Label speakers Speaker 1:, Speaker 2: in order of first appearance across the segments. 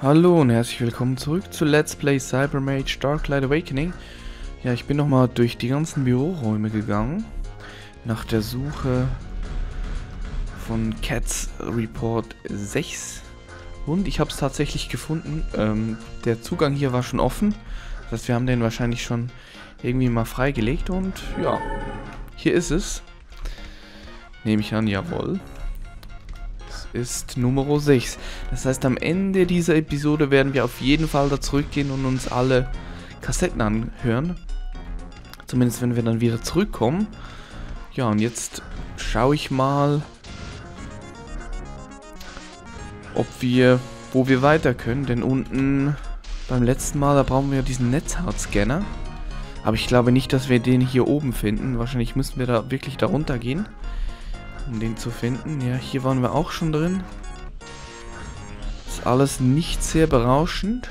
Speaker 1: Hallo und herzlich willkommen zurück zu Let's Play Cybermage Darklight Awakening. Ja, ich bin nochmal durch die ganzen Büroräume gegangen, nach der Suche von Cats Report 6. Und ich habe es tatsächlich gefunden. Ähm, der Zugang hier war schon offen. Das heißt, wir haben den wahrscheinlich schon irgendwie mal freigelegt. Und ja, hier ist es. Nehme ich an, jawohl ist Nummer 6. Das heißt, am Ende dieser Episode werden wir auf jeden Fall da zurückgehen und uns alle Kassetten anhören. Zumindest wenn wir dann wieder zurückkommen. Ja, und jetzt schaue ich mal, ob wir, wo wir weiter können. Denn unten beim letzten Mal, da brauchen wir diesen Netzhautscanner. Aber ich glaube nicht, dass wir den hier oben finden. Wahrscheinlich müssen wir da wirklich darunter gehen um den zu finden. Ja, hier waren wir auch schon drin. Ist alles nicht sehr berauschend.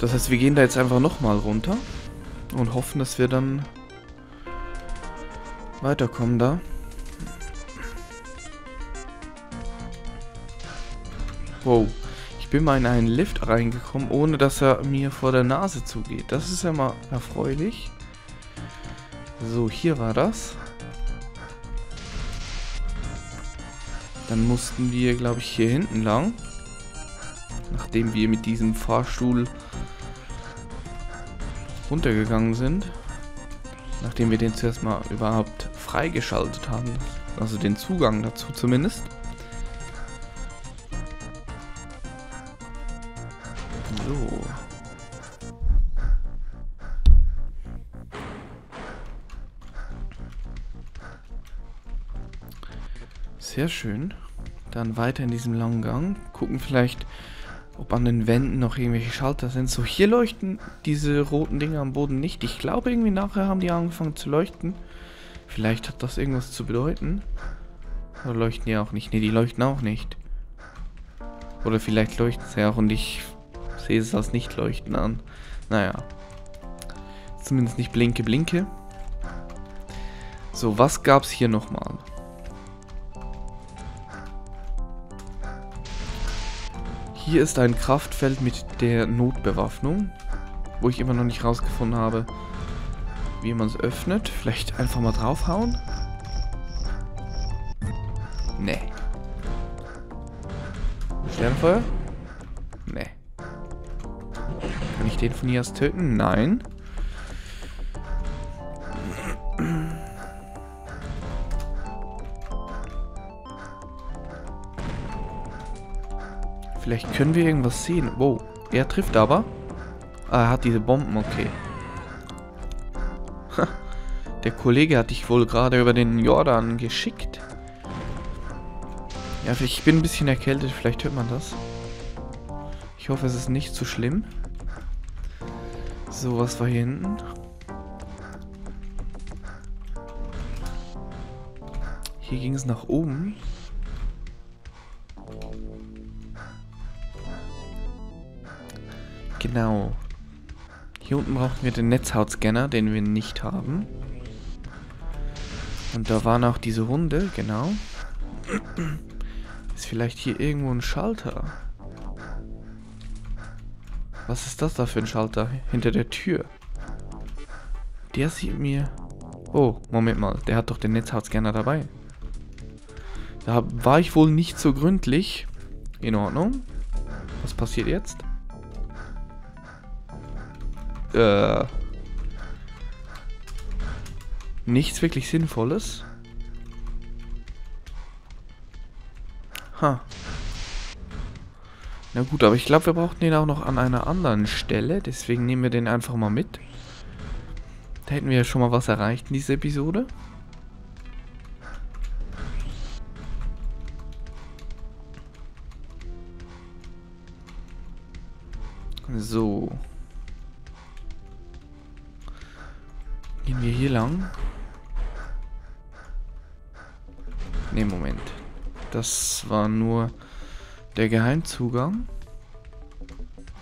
Speaker 1: Das heißt, wir gehen da jetzt einfach nochmal runter und hoffen, dass wir dann weiterkommen da. Wow. Ich bin mal in einen Lift reingekommen, ohne dass er mir vor der Nase zugeht. Das ist ja mal erfreulich. So, hier war das. Dann mussten wir, glaube ich, hier hinten lang. Nachdem wir mit diesem Fahrstuhl runtergegangen sind. Nachdem wir den zuerst mal überhaupt freigeschaltet haben. Also den Zugang dazu zumindest. Sehr schön. Dann weiter in diesem langen Gang. Gucken vielleicht, ob an den Wänden noch irgendwelche Schalter sind. So, hier leuchten diese roten Dinge am Boden nicht. Ich glaube, irgendwie nachher haben die angefangen zu leuchten. Vielleicht hat das irgendwas zu bedeuten. Oder leuchten die auch nicht? Ne, die leuchten auch nicht. Oder vielleicht leuchten sie auch und ich sehe es als Nicht-Leuchten an. Naja. Zumindest nicht blinke, blinke. So, was gab es hier nochmal? Hier ist ein Kraftfeld mit der Notbewaffnung, wo ich immer noch nicht rausgefunden habe, wie man es öffnet. Vielleicht einfach mal draufhauen? Nee. Sternfeuer? Nee. Kann ich den von hier aus töten? Nein. Vielleicht können wir irgendwas sehen. Wow, er trifft aber. Ah, er hat diese Bomben, okay. Der Kollege hat dich wohl gerade über den Jordan geschickt. Ja, ich bin ein bisschen erkältet, vielleicht hört man das. Ich hoffe, es ist nicht zu schlimm. So, was war hier hinten? Hier ging es nach oben. Genau. Hier unten brauchen wir den Netzhautscanner, den wir nicht haben. Und da waren auch diese Hunde, genau. Ist vielleicht hier irgendwo ein Schalter? Was ist das da für ein Schalter? Hinter der Tür. Der sieht mir... Oh, Moment mal. Der hat doch den Netzhautscanner dabei. Da war ich wohl nicht so gründlich. In Ordnung. Was passiert jetzt? Äh, nichts wirklich Sinnvolles. Ha. Na gut, aber ich glaube, wir brauchen den auch noch an einer anderen Stelle. Deswegen nehmen wir den einfach mal mit. Da hätten wir ja schon mal was erreicht in dieser Episode. So. Gehen wir hier lang? Ne, Moment. Das war nur der Geheimzugang.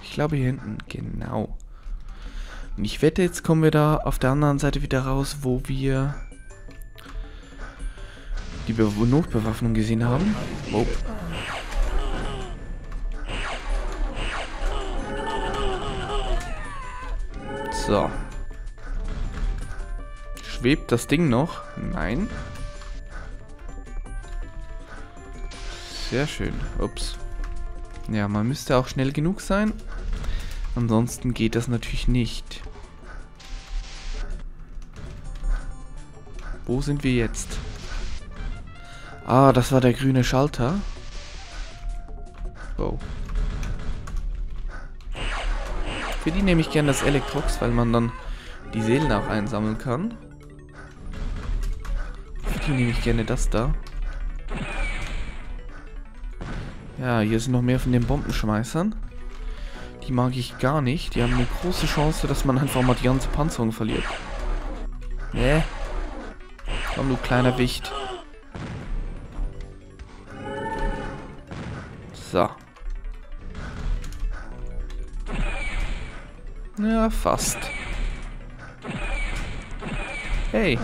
Speaker 1: Ich glaube hier hinten, genau. Und ich wette, jetzt kommen wir da auf der anderen Seite wieder raus, wo wir die Be Notbewaffnung gesehen haben. Oh. So. Schwebt das Ding noch? Nein. Sehr schön. Ups. Ja, man müsste auch schnell genug sein. Ansonsten geht das natürlich nicht. Wo sind wir jetzt? Ah, das war der grüne Schalter. Oh. Für die nehme ich gerne das Elektrox, weil man dann die Seelen auch einsammeln kann. Die nehme ich gerne das da. Ja, hier sind noch mehr von den Bombenschmeißern. Die mag ich gar nicht. Die haben eine große Chance, dass man einfach mal die ganze Panzerung verliert. Nee. Komm, du kleiner Wicht. So. Ja, fast. Hey.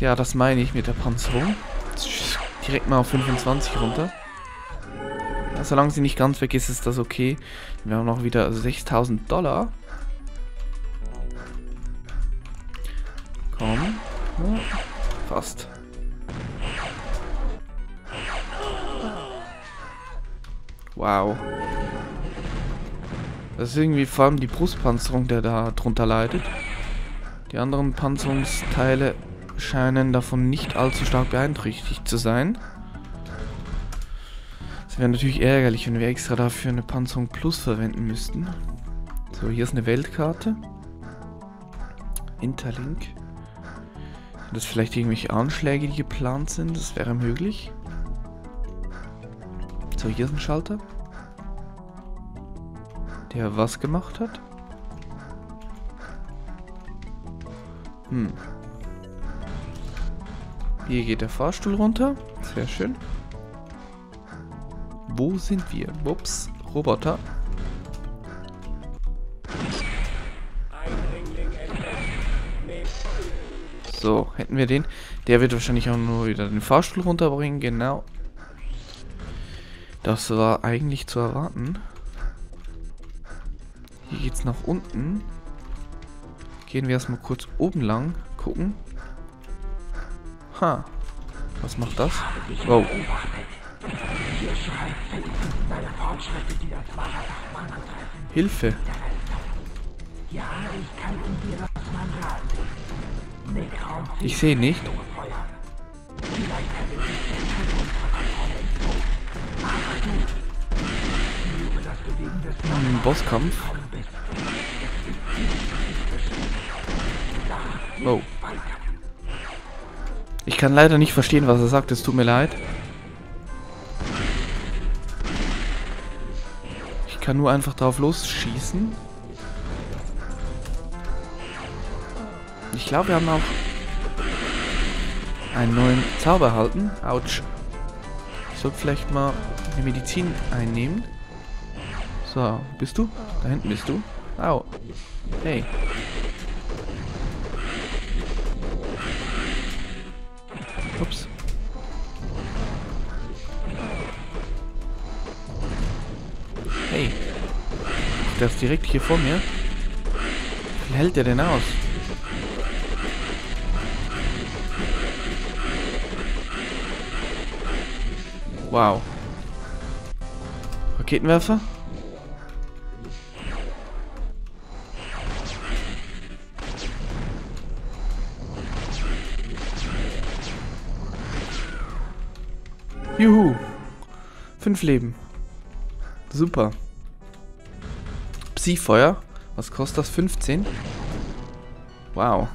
Speaker 1: Ja, das meine ich mit der Panzerung. Direkt mal auf 25 runter. Ja, solange sie nicht ganz weg ist, ist das okay. Wir haben noch wieder 6000 Dollar. Komm. Ja, fast. Wow. Das ist irgendwie vor allem die Brustpanzerung, der da drunter leidet. Die anderen Panzerungsteile scheinen davon nicht allzu stark beeinträchtigt zu sein. Es wäre natürlich ärgerlich, wenn wir extra dafür eine Panzerung Plus verwenden müssten. So, hier ist eine Weltkarte. Interlink. Sind das vielleicht irgendwelche Anschläge, die geplant sind? Das wäre möglich. So, hier ist ein Schalter der was gemacht hat? Hm. Hier geht der Fahrstuhl runter. Sehr schön. Wo sind wir? Ups, Roboter. So, hätten wir den. Der wird wahrscheinlich auch nur wieder den Fahrstuhl runterbringen, genau. Das war eigentlich zu erwarten. Hier geht's nach unten. Gehen wir erstmal kurz oben lang. Gucken. Ha. Was macht das? Wow. Hilfe. Ich sehe nicht. Hm, Bosskampf. Oh. Ich kann leider nicht verstehen, was er sagt. Es tut mir leid. Ich kann nur einfach drauf losschießen. Ich glaube, wir haben auch einen neuen Zauber erhalten. Autsch. Ich sollte vielleicht mal eine Medizin einnehmen. So, bist du? Da hinten bist du. Au. Hey. Der ist direkt hier vor mir. Wie hält der denn aus? Wow. Raketenwerfer? Juhu. Fünf Leben. Super. Psi-Feuer. Was kostet das? 15? Wow.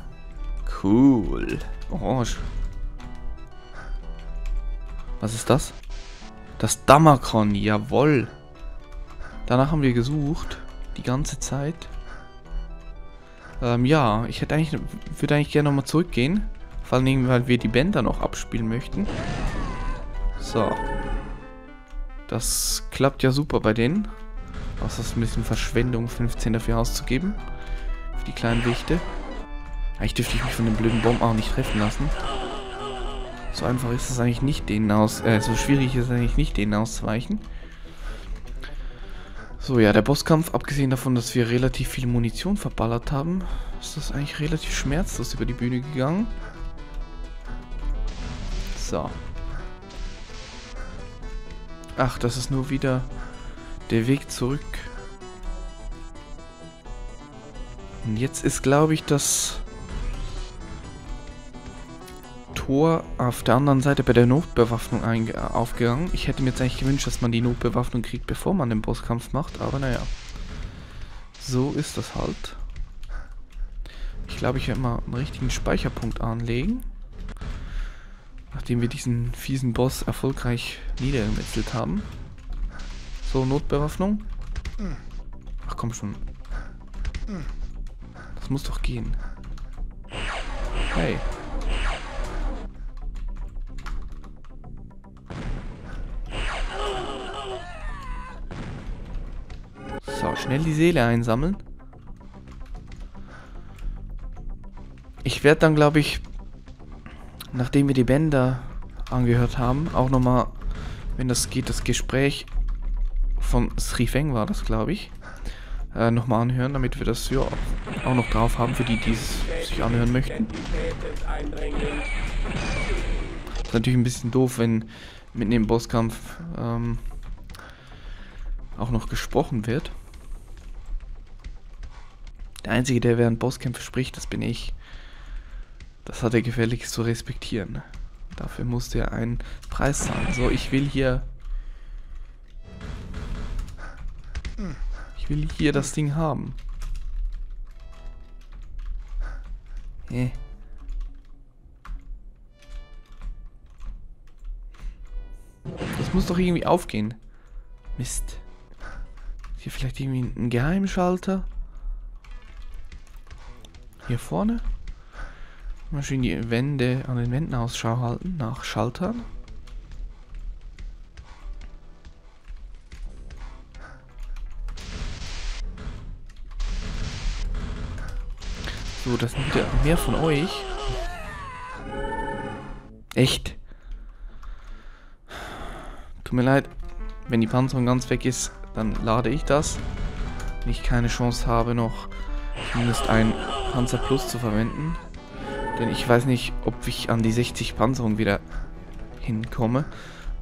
Speaker 1: Cool. Orange. Was ist das? Das Damakron, jawoll. Danach haben wir gesucht. Die ganze Zeit. Ähm, ja, ich hätte eigentlich, würde eigentlich gerne nochmal zurückgehen. Vor allen Dingen, weil wir die Bänder noch abspielen möchten. So. Das klappt ja super bei denen. Was ist ein bisschen Verschwendung, 15 dafür auszugeben. Für die kleinen Wichte. Eigentlich dürfte ich mich von den blöden Bomben auch nicht treffen lassen. So einfach ist es eigentlich nicht, denen aus... Äh, so schwierig ist es eigentlich nicht, denen auszuweichen. So, ja, der Bosskampf, abgesehen davon, dass wir relativ viel Munition verballert haben, ist das eigentlich relativ schmerzlos über die Bühne gegangen. So. Ach, das ist nur wieder der Weg zurück. Und jetzt ist, glaube ich, das Tor auf der anderen Seite bei der Notbewaffnung aufgegangen. Ich hätte mir jetzt eigentlich gewünscht, dass man die Notbewaffnung kriegt, bevor man den Bosskampf macht, aber naja. So ist das halt. Ich glaube, ich werde mal einen richtigen Speicherpunkt anlegen. Nachdem wir diesen fiesen Boss erfolgreich niedergemetzelt haben. So, Notbewaffnung. Ach komm schon. Das muss doch gehen. Hey. So, schnell die Seele einsammeln. Ich werde dann, glaube ich, nachdem wir die Bänder angehört haben, auch nochmal, wenn das geht, das Gespräch von Sri Feng war das, glaube ich, äh, nochmal anhören, damit wir das ja auch noch drauf haben, für die, die es sich anhören möchten. Ist natürlich ein bisschen doof, wenn mitten im Bosskampf ähm, auch noch gesprochen wird. Der Einzige, der während Bosskämpfe spricht, das bin ich. Das hat er gefälligst zu respektieren. Dafür musste er einen Preis zahlen. So, ich will hier... will hier das Ding haben. Hä? Das muss doch irgendwie aufgehen. Mist. Hier vielleicht irgendwie ein Geheimschalter? Hier vorne? Mal schön die Wände an den Wänden Ausschau halten nach Schaltern. So, das sind wieder mehr von euch. Echt. Tut mir leid, wenn die Panzerung ganz weg ist, dann lade ich das. Wenn ich keine Chance habe, noch zumindest ein Panzer Plus zu verwenden. Denn ich weiß nicht, ob ich an die 60 Panzerung wieder hinkomme.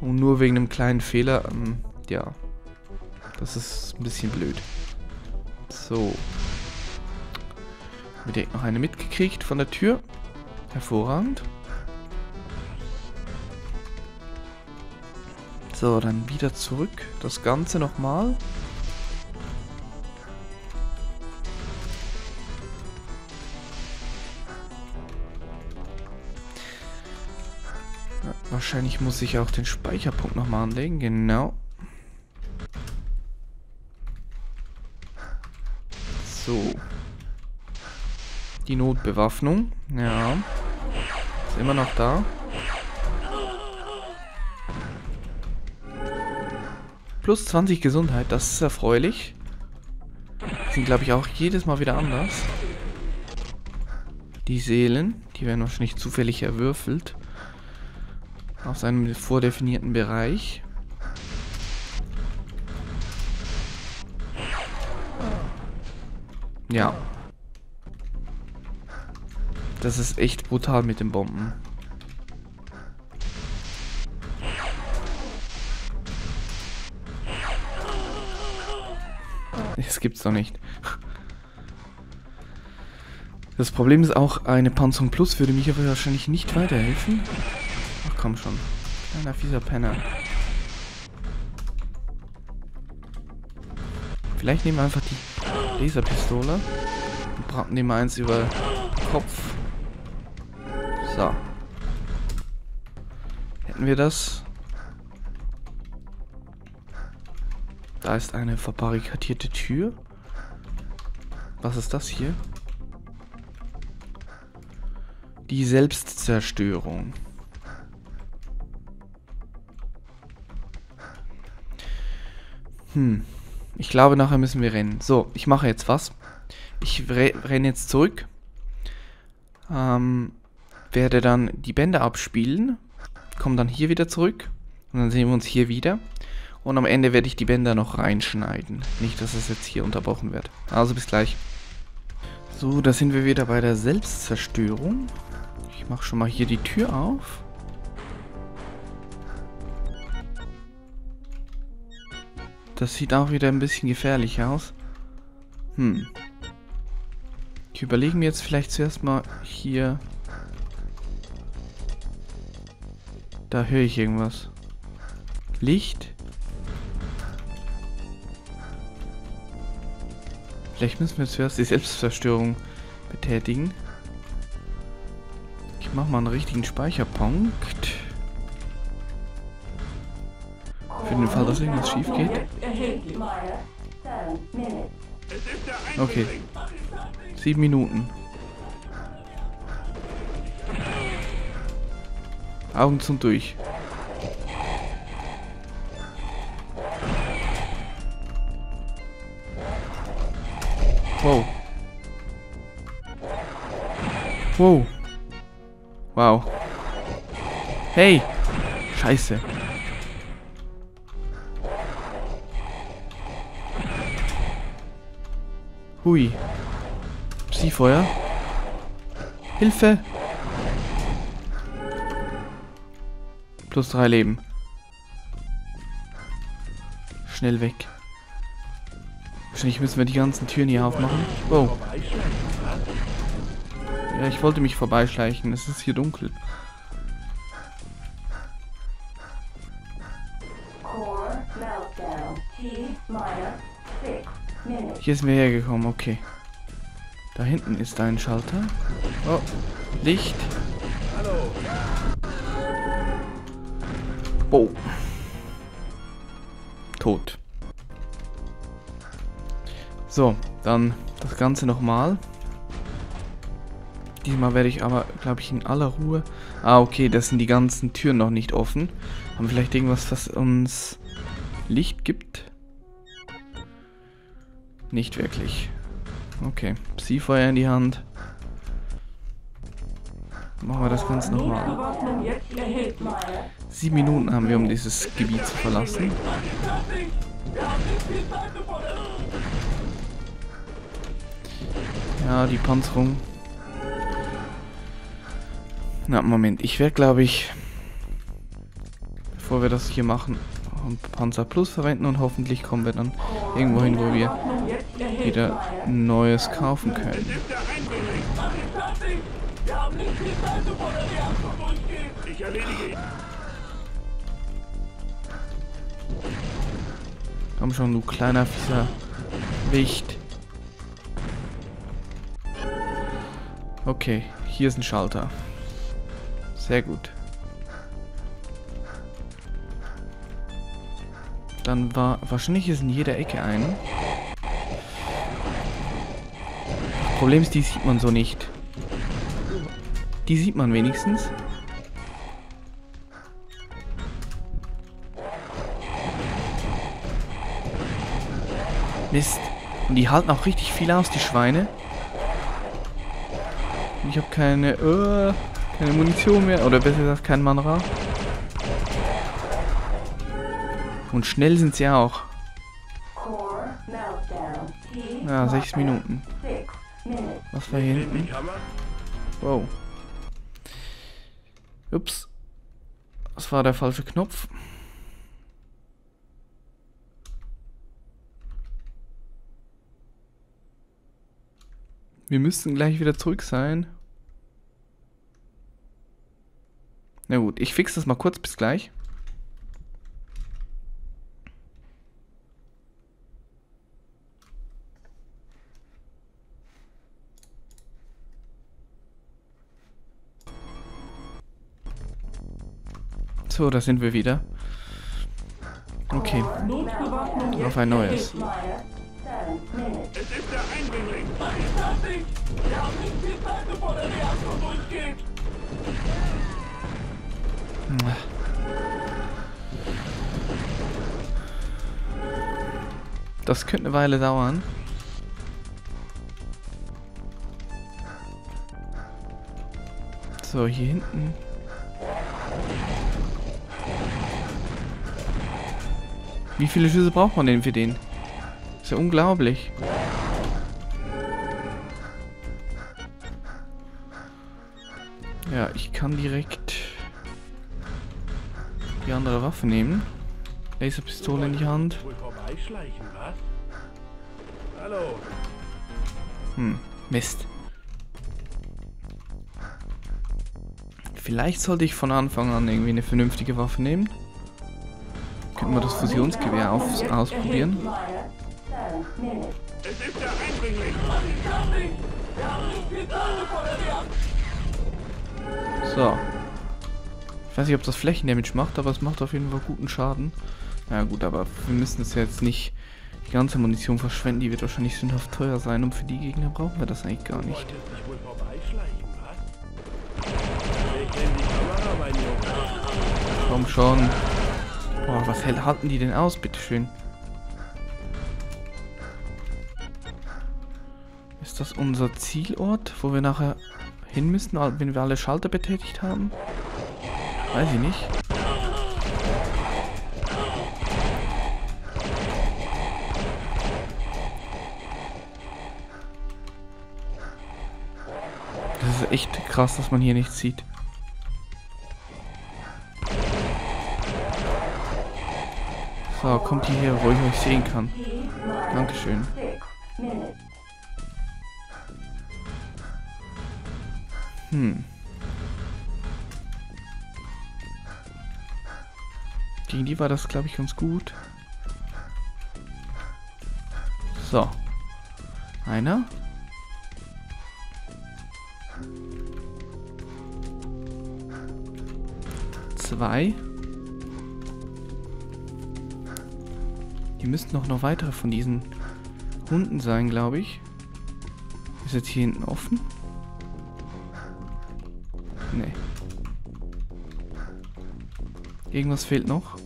Speaker 1: Und nur wegen einem kleinen Fehler, ähm, ja. Das ist ein bisschen blöd. So. Haben wir direkt noch eine mitgekriegt von der Tür. Hervorragend. So, dann wieder zurück. Das Ganze nochmal. mal. Wahrscheinlich muss ich auch den Speicherpunkt nochmal anlegen. Genau. So. Die Notbewaffnung. Ja. Ist immer noch da. Plus 20 Gesundheit, das ist erfreulich. Sind, glaube ich, auch jedes Mal wieder anders. Die Seelen, die werden wahrscheinlich zufällig erwürfelt auf seinem vordefinierten Bereich. Ja. Das ist echt brutal mit den Bomben. Das gibt's doch nicht. Das Problem ist auch, eine Panzerung Plus würde mich aber wahrscheinlich nicht weiterhelfen komm schon. Kleiner fieser Penner. Vielleicht nehmen wir einfach die Laserpistole und braten dem eins über Kopf. So. Hätten wir das. Da ist eine verbarrikadierte Tür. Was ist das hier? Die Selbstzerstörung. Hm. Ich glaube, nachher müssen wir rennen. So, ich mache jetzt was. Ich re renne jetzt zurück. Ähm, werde dann die Bänder abspielen komme dann hier wieder zurück. Und dann sehen wir uns hier wieder. Und am Ende werde ich die Bänder noch reinschneiden. Nicht, dass es jetzt hier unterbrochen wird. Also bis gleich. So, da sind wir wieder bei der Selbstzerstörung. Ich mache schon mal hier die Tür auf. Das sieht auch wieder ein bisschen gefährlich aus. Hm. Ich überlege mir jetzt vielleicht zuerst mal hier... Da höre ich irgendwas. Licht? Vielleicht müssen wir zuerst die Selbstzerstörung betätigen. Ich mache mal einen richtigen Speicherpunkt. Für den Fall, dass irgendwas schief geht. Okay. Sieben Minuten. Augen zum durch. Wow. Wow. Wow. Hey! Scheiße. Hui. Psi-Feuer. Hilfe! Plus drei Leben. Schnell weg. Wahrscheinlich müssen wir die ganzen Türen hier aufmachen. Oh. Ja, ich wollte mich vorbeischleichen. Es ist hier dunkel. Hier sind wir hergekommen, okay. Da hinten ist ein Schalter. Oh, Licht. Oh. Tot. So, dann das Ganze nochmal. Diesmal werde ich aber, glaube ich, in aller Ruhe... Ah, okay, das sind die ganzen Türen noch nicht offen. Haben wir vielleicht irgendwas, was uns Licht gibt? Nicht wirklich. Okay, Psi-Feuer in die Hand. Machen wir das Ganze nochmal. Sieben Minuten haben wir, um dieses Gebiet zu verlassen. Ja, die Panzerung. Na, Moment. Ich werde, glaube ich, bevor wir das hier machen, Panzer Plus verwenden und hoffentlich kommen wir dann irgendwo hin, wo wir wieder Neues kaufen können. Komm schon, du kleiner fieser Wicht. Okay, hier ist ein Schalter. Sehr gut. Dann war... Wahrscheinlich ist in jeder Ecke ein. Problem ist, die sieht man so nicht. Die sieht man wenigstens. Mist. Und die halten auch richtig viel aus, die Schweine. Ich habe keine, uh, keine Munition mehr. Oder besser gesagt, kein Manra. Und schnell sind sie auch. Ja, sechs Minuten. Was war hier hinten? Wow. Ups. Das war der falsche Knopf. Wir müssten gleich wieder zurück sein. Na gut, ich fix das mal kurz, bis gleich. So, da sind wir wieder. Okay. Auf ein neues. Das könnte eine Weile dauern. So, hier hinten. Wie viele Schüsse braucht man denn für den? Ist ja unglaublich. Ja, ich kann direkt die andere Waffe nehmen. Laserpistole in die Hand. Hm, Mist. Vielleicht sollte ich von Anfang an irgendwie eine vernünftige Waffe nehmen. Könnten wir das Fusionsgewehr auf, ausprobieren. Es ist der Eindringling! So. Ich weiß nicht, ob das Flächendamage macht, aber es macht auf jeden Fall guten Schaden. Ja gut, aber wir müssen es ja jetzt nicht die ganze Munition verschwenden. Die wird wahrscheinlich sündhaft teuer sein und für die Gegner brauchen wir das eigentlich gar nicht. Komm schon. Boah, was halten die denn aus, bitteschön? Ist das unser Zielort, wo wir nachher hin müssen, wenn wir alle Schalter betätigt haben? Weiß ich nicht. Das ist echt krass, dass man hier nichts sieht. So, kommt hierher, wo ich euch sehen kann. Dankeschön. Hm. Gegen die war das, glaube ich, ganz gut. So. Einer. Zwei. Die müssten noch noch weitere von diesen Hunden sein, glaube ich. Ist jetzt hier hinten offen? Irgendwas fehlt noch.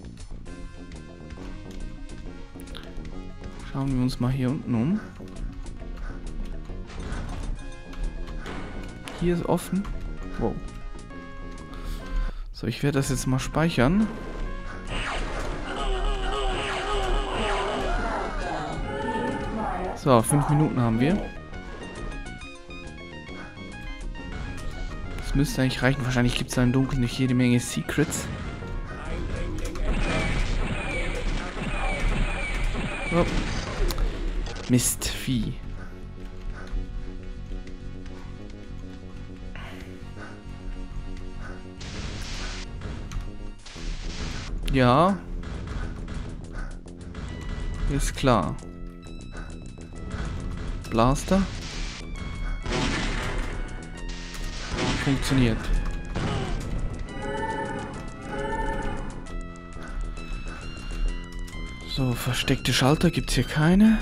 Speaker 1: Schauen wir uns mal hier unten um. Hier ist offen. Wow. So, ich werde das jetzt mal speichern. So, fünf Minuten haben wir. Das müsste eigentlich reichen. Wahrscheinlich gibt es da im Dunkeln nicht jede Menge Secrets. Oh. Mistvieh. Ja. Ist klar. Blaster. funktioniert. So, versteckte Schalter gibt es hier keine.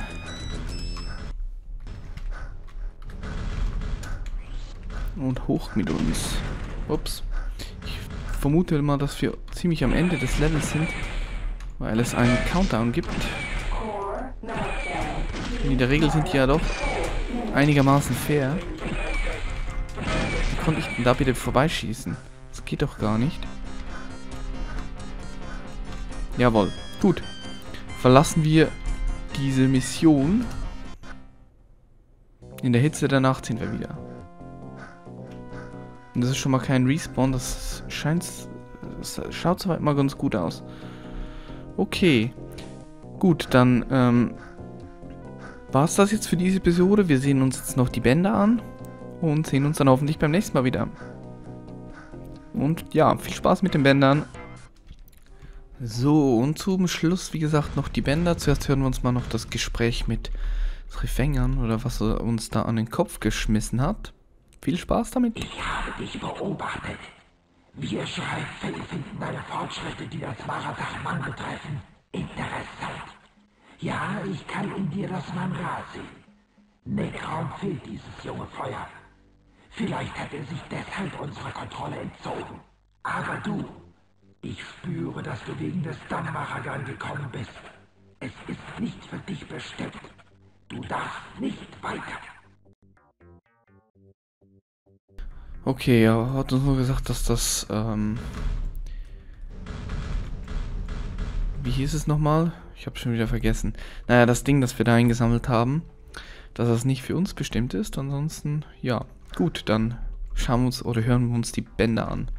Speaker 1: Und hoch mit uns. Ups. Ich vermute mal, dass wir ziemlich am Ende des Levels sind, weil es einen Countdown gibt. In der Regel sind die ja doch einigermaßen fair konnte ich denn da bitte vorbeischießen? Das geht doch gar nicht. Jawohl. Gut. Verlassen wir diese Mission. In der Hitze der Nacht sind wir wieder. Und das ist schon mal kein Respawn. Das scheint... Das schaut soweit mal ganz gut aus. Okay. Gut, dann ähm, war es das jetzt für diese Episode. Wir sehen uns jetzt noch die Bänder an und sehen uns dann hoffentlich beim nächsten Mal wieder. Und ja, viel Spaß mit den Bändern. So, und zum Schluss, wie gesagt, noch die Bänder. Zuerst hören wir uns mal noch das Gespräch mit Trifängern oder was er uns da an den Kopf geschmissen hat. Viel Spaß damit.
Speaker 2: Ich habe dich beobachtet. Wir Schreibfälle finden deine Fortschritte, die das Maratach-Mann betreffen, interessant. Ja, ich kann in dir das Manra sehen. Neckraum fehlt dieses junge Feuer. Vielleicht hat er sich deshalb unserer Kontrolle entzogen. Aber du, ich spüre, dass du wegen des Dammmachagan gekommen bist. Es ist nicht für dich bestimmt. Du darfst nicht weiter.
Speaker 1: Okay, er hat uns nur gesagt, dass das, ähm, wie hieß es nochmal? Ich habe schon wieder vergessen. Naja, das Ding, das wir da eingesammelt haben, dass das nicht für uns bestimmt ist. Ansonsten, ja, gut, dann schauen wir uns oder hören wir uns die Bänder an.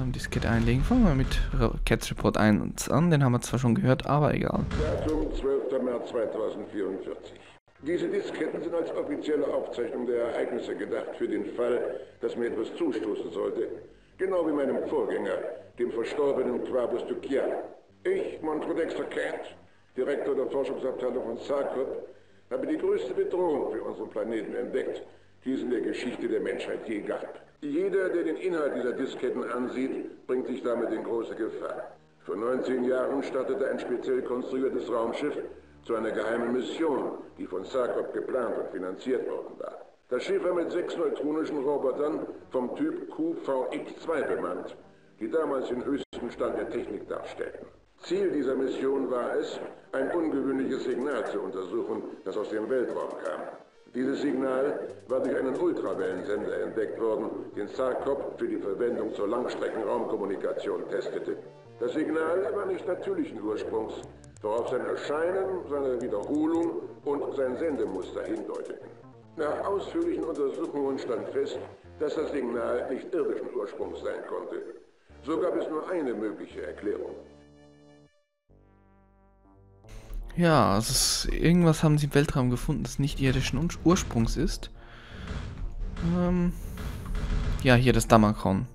Speaker 1: Ähm, Diskette einlegen. Fangen wir mit Cats Report 1 an. Den haben wir zwar schon gehört, aber egal.
Speaker 3: Datum 12. März 2044. Diese Disketten sind als offizielle Aufzeichnung der Ereignisse gedacht für den Fall, dass mir etwas zustoßen sollte. Genau wie meinem Vorgänger, dem verstorbenen Quabus Dukian. Ich, Montrodexter Cat, Direktor der Forschungsabteilung von Sarkop, habe die größte Bedrohung für unseren Planeten entdeckt, die es in der Geschichte der Menschheit je gab. Jeder, der den Inhalt dieser Disketten ansieht, bringt sich damit in große Gefahr. Vor 19 Jahren startete ein speziell konstruiertes Raumschiff zu einer geheimen Mission, die von Sarkop geplant und finanziert worden war. Das Schiff war mit sechs neutronischen Robotern vom Typ QVX-2 bemannt, die damals den höchsten Stand der Technik darstellten. Ziel dieser Mission war es, ein ungewöhnliches Signal zu untersuchen, das aus dem Weltraum kam. Dieses Signal war durch einen Ultrawellensender entdeckt worden, den Sarkop für die Verwendung zur Langstreckenraumkommunikation testete. Das Signal war nicht natürlichen Ursprungs, worauf sein Erscheinen, seine Wiederholung und sein Sendemuster hindeuteten. Nach ausführlichen Untersuchungen stand fest, dass das Signal nicht irdischen Ursprungs sein konnte. So gab es nur eine mögliche Erklärung.
Speaker 1: Ja, also es, irgendwas haben sie im Weltraum gefunden, das nicht irdischen Ursprungs ist. Ähm, ja, hier das Damakron.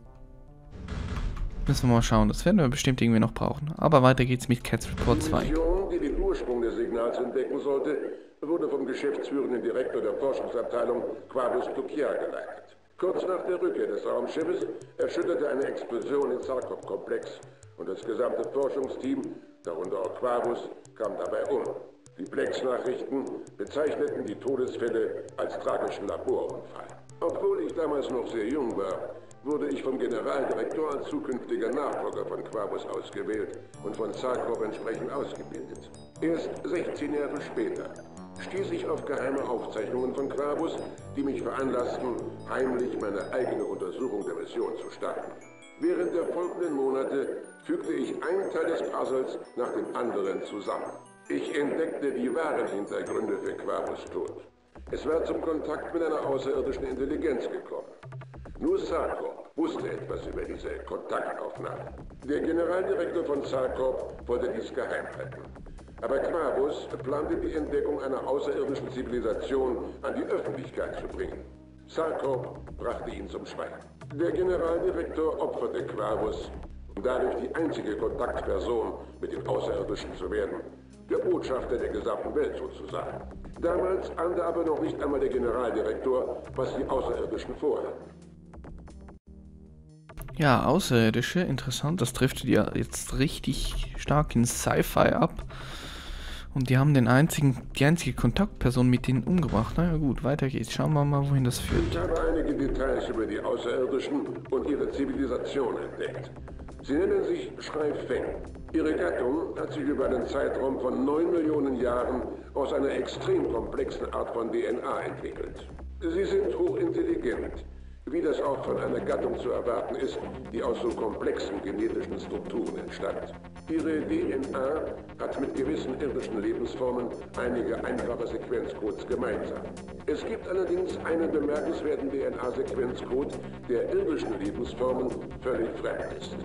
Speaker 1: Müssen wir mal schauen, das werden wir bestimmt irgendwie noch brauchen. Aber weiter geht's mit Cats Report 2.
Speaker 3: Die Mission, die den Ursprung des Signals entdecken sollte, wurde vom geschäftsführenden Direktor der Forschungsabteilung Quavus Tukia geleitet. Kurz nach der Rückkehr des Raumschiffes erschütterte eine Explosion den Sarkop-Komplex und das gesamte Forschungsteam, darunter auch Quavus, kam dabei um. Die Plex-Nachrichten bezeichneten die Todesfälle als tragischen Laborunfall. Obwohl ich damals noch sehr jung war, wurde ich vom Generaldirektor als zukünftiger Nachfolger von Quabus ausgewählt und von Zarkov entsprechend ausgebildet. Erst 16 Jahre später stieß ich auf geheime Aufzeichnungen von Quabus, die mich veranlassten, heimlich meine eigene Untersuchung der Mission zu starten. Während der folgenden Monate fügte ich einen Teil des Puzzles nach dem anderen zusammen. Ich entdeckte die wahren Hintergründe für Quabus Tod. Es war zum Kontakt mit einer außerirdischen Intelligenz gekommen. Nur Sarkop wusste etwas über diese Kontaktaufnahme. Der Generaldirektor von Sarkop wollte dies geheim halten. Aber Quabus plante die Entdeckung einer außerirdischen Zivilisation an die Öffentlichkeit zu bringen. Sarkop brachte ihn zum Schweigen. Der Generaldirektor opferte Quabus, um dadurch die einzige Kontaktperson mit den Außerirdischen zu werden. Der Botschafter der gesamten Welt sozusagen. Damals ahnte aber noch nicht einmal der Generaldirektor, was die Außerirdischen vorhatten.
Speaker 1: Ja, Außerirdische, interessant. Das trifft ja jetzt richtig stark in Sci-Fi ab. Und die haben den einzigen, die einzige Kontaktperson mit ihnen umgebracht. Na ja gut, weiter geht's. Schauen wir mal, wohin das führt.
Speaker 3: Ich habe einige Details über die Außerirdischen und ihre Zivilisation entdeckt. Sie nennen sich Schrei Feng. Ihre Gattung hat sich über einen Zeitraum von 9 Millionen Jahren aus einer extrem komplexen Art von DNA entwickelt. Sie sind hochintelligent wie das auch von einer Gattung zu erwarten ist, die aus so komplexen genetischen Strukturen entstand. Ihre DNA hat mit gewissen irdischen Lebensformen einige einfache Sequenzcodes gemeinsam. Es gibt allerdings einen bemerkenswerten DNA-Sequenzcode, der irdischen Lebensformen völlig fremd ist.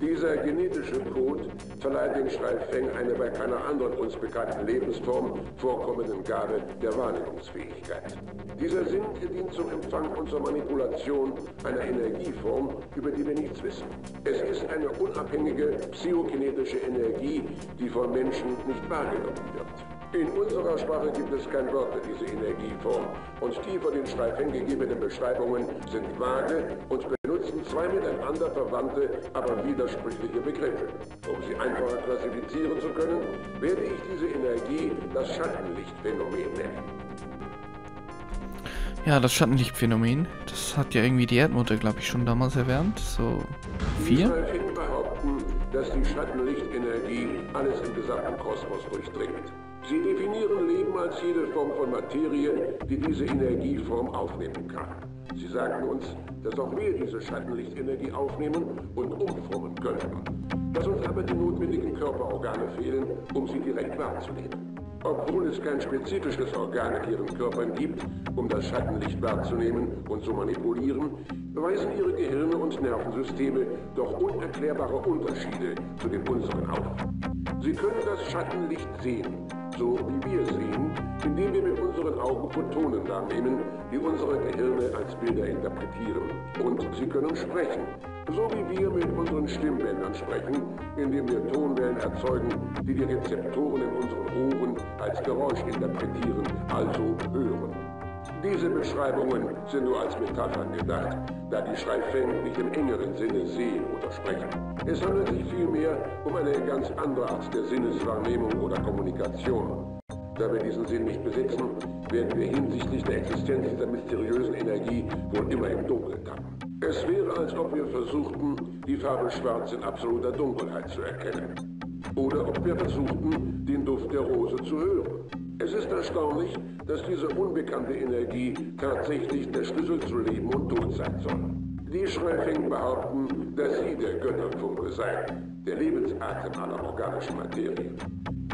Speaker 3: Dieser genetische Code verleiht dem Schreifeng eine bei keiner anderen uns bekannten Lebensform vorkommenden Gabe der Wahrnehmungsfähigkeit. Dieser Sinn dient zum Empfang und zur Manipulation einer Energieform, über die wir nichts wissen. Es ist eine unabhängige psychokinetische Energie, die von Menschen nicht wahrgenommen wird. In unserer Sprache gibt es kein Wort für diese Energieform und die von den Schreifeng gegebenen Beschreibungen sind vage und benutzen zwei miteinander verwandte, aber widersprüchliche Begriffe. Um sie einfacher klassifizieren zu können, werde ich diese Energie das Schattenlichtphänomen nennen.
Speaker 1: Ja, das Schattenlichtphänomen, das hat ja irgendwie die Erdmutter, glaube ich, schon damals erwähnt. So vier?
Speaker 3: Behaupten, dass die Schattenlichtenergie alles im gesamten Kosmos durchdringt. Sie definieren Leben als jede Form von Materie, die diese Energieform aufnehmen kann. Sie sagten uns, dass auch wir diese Schattenlichtenergie aufnehmen und umformen könnten. Dass uns aber die notwendigen Körperorgane fehlen, um sie direkt wahrzunehmen. Obwohl es kein spezifisches Organ in ihren Körpern gibt, um das Schattenlicht wahrzunehmen und zu manipulieren, weisen ihre Gehirne und Nervensysteme doch unerklärbare Unterschiede zu den unseren auf. Sie können das Schattenlicht sehen, so wie wir sehen, indem wir mit unseren Augen Photonen wahrnehmen, die unsere Gehirne als Bilder interpretieren. Und sie können sprechen, so wie wir mit unseren Stimmbändern sprechen, indem wir Tonwellen erzeugen, die die Rezeptoren in unseren Ohren als Geräusch interpretieren, also hören. Diese Beschreibungen sind nur als Metaphern gedacht, da die Schreifeng nicht im engeren Sinne sehen oder sprechen. Es handelt sich vielmehr um eine ganz andere Art der Sinneswahrnehmung oder Kommunikation. Da wir diesen Sinn nicht besitzen, werden wir hinsichtlich der Existenz dieser mysteriösen Energie wohl immer im Dunkeln tappen. Es wäre, als ob wir versuchten, die Farbe Schwarz in absoluter Dunkelheit zu erkennen. Oder ob wir versuchten, den Duft der Rose zu hören. Es ist erstaunlich, dass diese unbekannte Energie tatsächlich der Schlüssel zu Leben und Tod sein soll. Die Schreifing behaupten, dass sie der Götterfunke sei, der Lebensatem aller organischen Materie.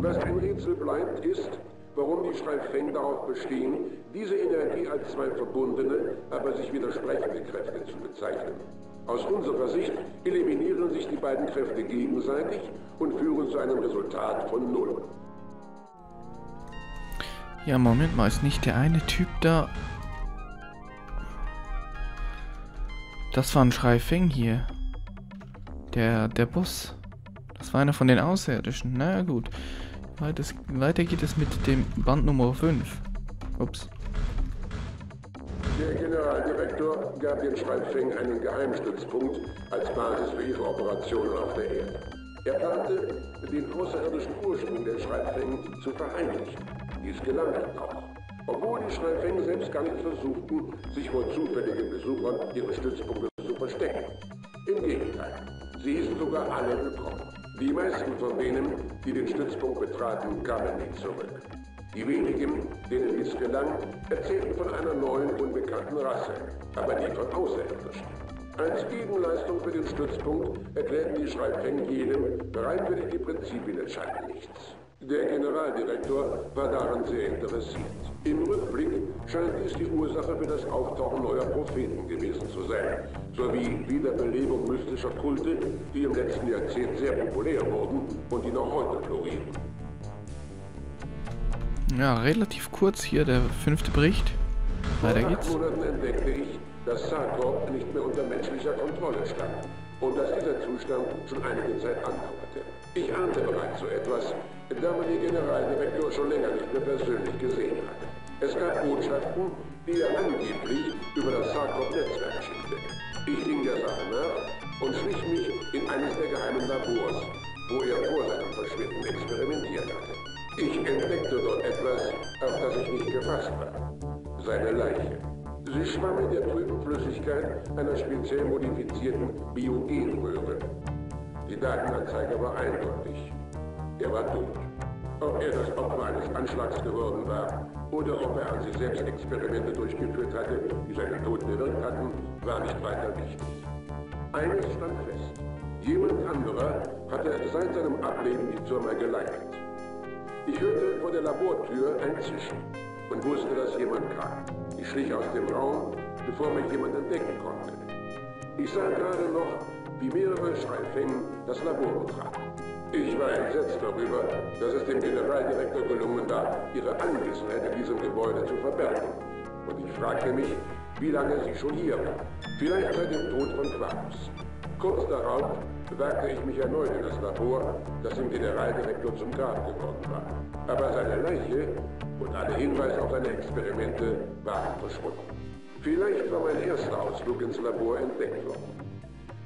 Speaker 3: Was ein Rätsel bleibt, ist, warum die Schreifeng darauf bestehen, diese Energie als zwei verbundene, aber sich widersprechende Kräfte zu bezeichnen. Aus unserer Sicht eliminieren sich die beiden Kräfte gegenseitig und führen zu einem Resultat von Null.
Speaker 1: Ja, Moment mal, ist nicht der eine Typ da... Das war ein Schreifeng hier. Der, der Boss. Das war einer von den Außerirdischen. Na gut. Weiter, weiter geht es mit dem Band Nummer 5. Ups.
Speaker 3: Der Generaldirektor gab den Schreibfing einen Geheimstützpunkt als Basis für ihre Operationen auf der Erde. Er plante, den außerirdischen Ursprung der Schreibfänge zu verheimlichen. Dies gelang ihm auch. Obwohl die Schreibfänge selbst gar nicht versuchten, sich vor zufälligen Besuchern ihre Stützpunkte zu verstecken. Im Gegenteil, sie hießen sogar alle willkommen. Die meisten von denen, die den Stützpunkt betraten, kamen nie zurück. Die wenigen, denen dies gelang, erzählten von einer neuen, unbekannten Rasse, aber die von Außerirdischen. Als Gegenleistung für den Stützpunkt erklärten die Schreibfänge jedem bereitwillig die Prinzipien des Schattenlichts. Der Generaldirektor war daran sehr interessiert. Im Rückblick scheint dies die Ursache für das Auftauchen neuer Propheten gewesen zu sein, sowie Wiederbelebung mystischer Kulte, die im letzten Jahrzehnt sehr populär wurden und die noch heute florieren.
Speaker 1: Ja, relativ kurz hier der fünfte Bericht. Weiter geht's.
Speaker 3: Vor Monaten entdeckte ich, dass Sarkov nicht mehr unter menschlicher Kontrolle stand und dass dieser Zustand schon einige Zeit andauerte. Ich ahnte bereits so etwas, da man den Generaldirektor schon länger nicht mehr persönlich gesehen hatte. Es gab Botschaften, die er angeblich über das Sarkov-Netzwerk schickte. Ich ging der Sache nach und schlich mich in eines der geheimen Labors, wo er vor seinem Verschwinden experimentiert hatte. Ich entdeckte dort etwas, auf das ich nicht gefasst war. Seine Leiche. Sie schwamm in der trüben Flüssigkeit einer speziell modifizierten Biogenröhre. Die Datenanzeige war eindeutig. Er war tot. Ob er das Opfer eines Anschlags geworden war oder ob er an sich selbst Experimente durchgeführt hatte, die seinen Tod bewirkt hatten, war nicht weiter wichtig. Eines stand fest. Jemand anderer hatte seit seinem Ableben die Firma geleitet. Ich hörte vor der Labortür ein Zischen und wusste, dass jemand kam. Ich schlich aus dem Raum, bevor mich jemand entdecken konnte. Ich sah gerade noch, wie mehrere Schreifhängen das Labor betraten. Ich war entsetzt darüber, dass es dem Generaldirektor gelungen war, ihre Anwesenheit in diesem Gebäude zu verbergen. Und ich fragte mich, wie lange sie schon hier war. Vielleicht seit dem Tod von Quarkus. Kurz darauf wagte ich mich erneut in das Labor, das dem Generaldirektor zum Grab geworden war. Aber seine Leiche und alle Hinweise auf seine Experimente waren verschwunden. Vielleicht war mein erster Ausflug ins Labor entdeckt worden.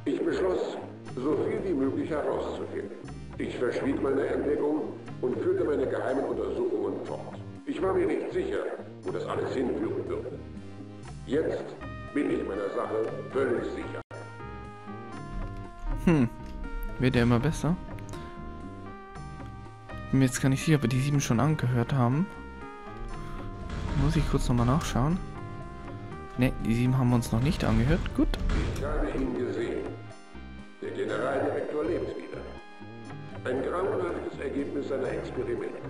Speaker 3: Ich beschloss, so viel wie möglich herauszufinden. Ich verschwieg meine Entdeckung und führte meine geheimen Untersuchungen fort. Ich war mir nicht sicher, wo das alles hinführen würde. Jetzt bin ich meiner Sache völlig sicher.
Speaker 1: Hm, wird ja immer besser. Bin mir jetzt gar nicht sicher, ob wir die sieben schon angehört haben. Muss ich kurz nochmal nachschauen. Ne, die sieben haben wir uns noch nicht angehört. Gut.
Speaker 3: Ich habe ihn gesehen. Der wieder. Ein grauenhaftes Ergebnis seiner Experimente.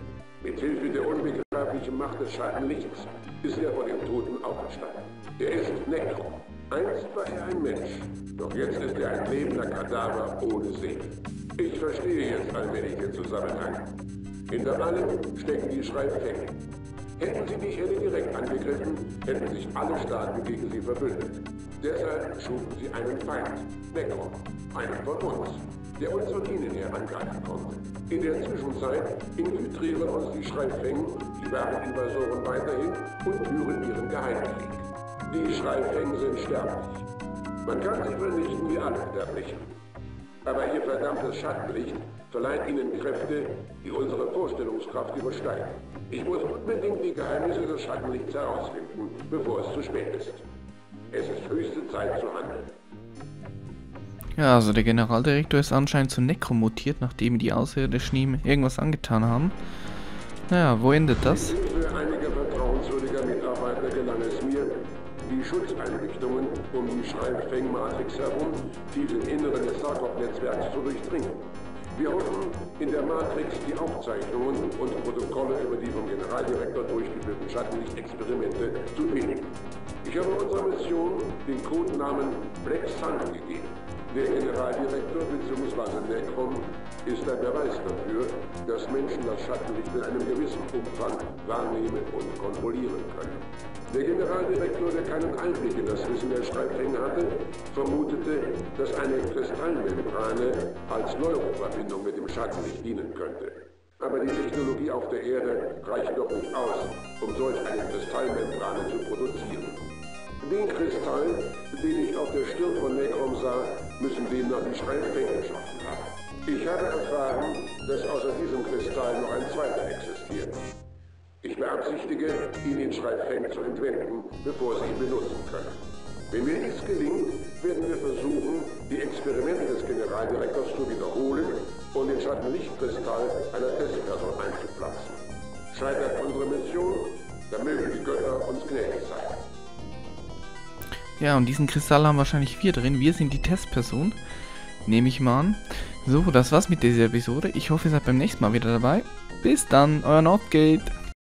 Speaker 3: Mithilfe der unbegreiflichen Macht des Schattenlichts ist er vor den Toten auferstanden. Er ist Necro. Einst war er ein Mensch, doch jetzt ist er ein lebender Kadaver ohne Seele. Ich verstehe jetzt allmählich den Zusammenhang. Hinter allem stecken die Schreibfänge. Hätten sie die Erde direkt angegriffen, hätten sich alle Staaten gegen sie verbündet. Deshalb schufen sie einen Feind, Necron, einen von uns, der uns von ihnen her angreifen konnte. In der Zwischenzeit infiltrieren uns die Schreibfängen, die wahren Invasoren weiterhin und führen ihren Geheimkrieg. Die Schreibfängen sind sterblich. Man kann sie vernichten wie alle Sterblichen. Aber ihr verdammtes Schattenlicht verleiht ihnen Kräfte, die unsere Vorstellungskraft übersteigen. Ich muss unbedingt die Geheimnisse des Schattenlichts herausfinden, bevor es zu spät ist. Es ist höchste Zeit zu handeln.
Speaker 1: Ja, also der Generaldirektor ist anscheinend zu Necro mutiert, nachdem die Außerirdischen ihm irgendwas angetan haben. Naja, wo endet das?
Speaker 3: Für einige vertrauenswürdiger Mitarbeiter gelang es mir, die Schutzeinrichtungen um die Schreibfäng-Matrix herum, die im Inneren des Sarkov-Netzwerks zu durchdringen. Wir hoffen, in der Matrix die Aufzeichnungen und Protokolle über die vom Generaldirektor durchgeführten Schattenlichtexperimente zu finden. Ich habe unserer Mission den Codenamen Black Sun gegeben. Der Generaldirektor bzw. Necron ist ein Beweis dafür, dass Menschen das Schattenlicht in einem gewissen Umfang wahrnehmen und kontrollieren können. Der Generaldirektor, der keinen Einblick in das Wissen der Schreibfänge hatte, vermutete, dass eine Kristallmembrane als Neuroverbindung mit dem Schattenlicht dienen könnte. Aber die Technologie auf der Erde reicht noch nicht aus, um solch eine Kristallmembrane zu produzieren. Den Kristall, den ich auf der Stirn von Necrom sah, müssen demnach die Schreibfänge geschaffen haben. Ich habe erfahren, dass außer diesem Kristall noch ein zweiter existiert. Ich beabsichtige, ihn in Schreibfängen zu entwenden, bevor sie ihn benutzen können. Wenn mir dies gelingt, werden wir versuchen, die Experimente des Generaldirektors zu wiederholen und den Schattenlichtkristall einer Testperson einzupflanzen. Scheitert unsere Mission, dann mögen die Götter uns gnädig sein.
Speaker 1: Ja, und diesen Kristall haben wahrscheinlich wir drin. Wir sind die Testperson. Nehme ich mal an. So, das war's mit dieser Episode. Ich hoffe, ihr seid beim nächsten Mal wieder dabei. Bis dann, euer Nordgate.